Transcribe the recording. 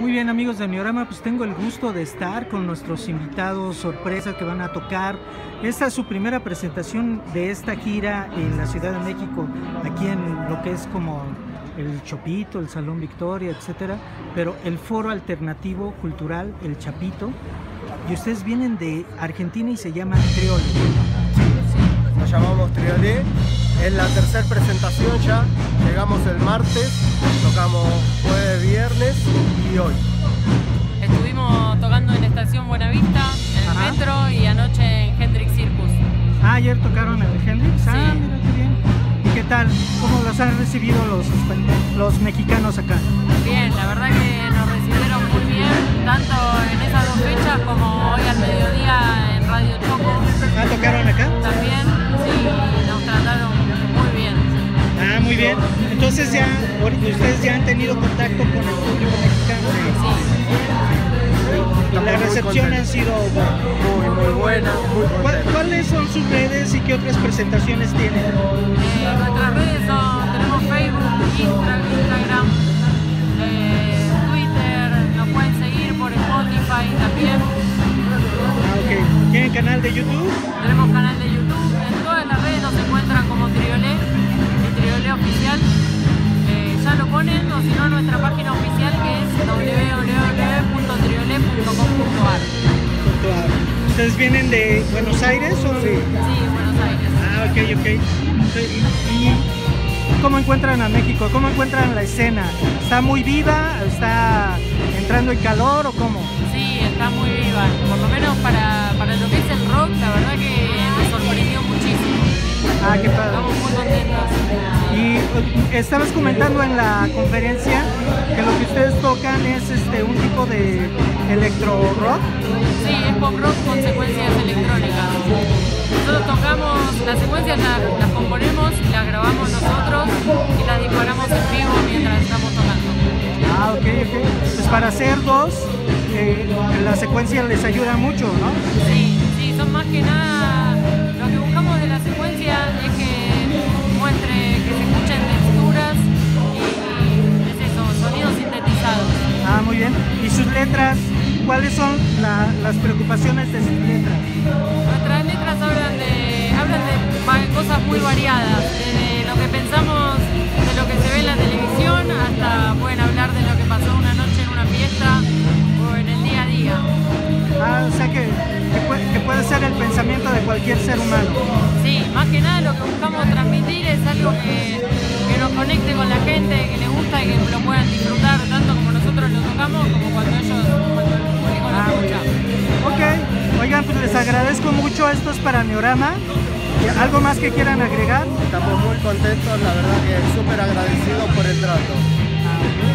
Muy bien amigos de Miorama, pues tengo el gusto de estar con nuestros invitados sorpresa que van a tocar. Esta es su primera presentación de esta gira en la Ciudad de México, aquí en lo que es como el Chopito, el Salón Victoria, etcétera, pero el Foro Alternativo Cultural, el Chapito, y ustedes vienen de Argentina y se llaman Triole. Nos llamamos Triolé, es la tercera presentación ya, llegamos el martes, tocamos jueves, viernes y hoy. Estuvimos tocando en la estación Buenavista, en el Ajá. metro y anoche en Hendrix Circus. Ah, ayer tocaron en el Hendrix. Ah, Sí. mira qué bien. ¿Y qué tal? ¿Cómo los han recibido los mexicanos acá? Bien, la verdad que nos recibieron muy bien, tanto en esas dos fechas como hoy al mediodía muy bien. Entonces ya, ustedes ya han tenido contacto con el público mexicano. Sí, Y la recepción ha sido buena. Muy, muy buena, muy ¿Cuál- contenta. ¿Cuáles son sus redes y qué otras presentaciones tienen? Eh, nuestras redes son, tenemos Facebook, Instra- Instagram, eh, Twitter, nos pueden seguir por Spotify también. Ah, ok. ¿Tienen canal de YouTube? Tenemos canal de YouTube, o si no, nuestra página oficial que es www.triolé.com.ar. ¿Ustedes vienen de Buenos Aires o? Sí. Sí, Buenos Aires. Ah, ok, ok. ¿Y cómo encuentran a México? ¿Cómo encuentran la escena? ¿Está muy viva? ¿Está entrando en calor o cómo? Sí, está muy viva. Por lo menos para, para lo que es el rock, la verdad que estabas comentando en la conferencia que lo que ustedes tocan es este un tipo de electro rock. Sí, es pop rock con secuencias electrónicas. Nosotros tocamos, las secuencias las, las componemos, las grabamos nosotros y las disparamos en vivo mientras estamos tocando. Ah, ok, ok. Pues para hacer dos, eh, la secuencia les ayuda mucho, ¿no? Sí, sí, son más que nada, letras? ¿Cuáles son la- las preocupaciones de sus letras? Nuestras letras hablan de, hablan de va- cosas muy variadas, desde lo que pensamos de lo que se ve en la televisión hasta pueden hablar de lo que pasó una noche en una fiesta o en el día a día. Ah, o sea que, que puede, que puede ser el pensamiento de cualquier ser humano. Sí, más que nada lo que buscamos transmitir es algo que, que nos conecte con la gente, que les gusta y que lo puedan disfrutar tanto como nosotros agradezco mucho. Esto es para Neorama. ¿Algo más que quieran agregar? Estamos muy contentos, la verdad que súper agradecidos por el trato. Esperamos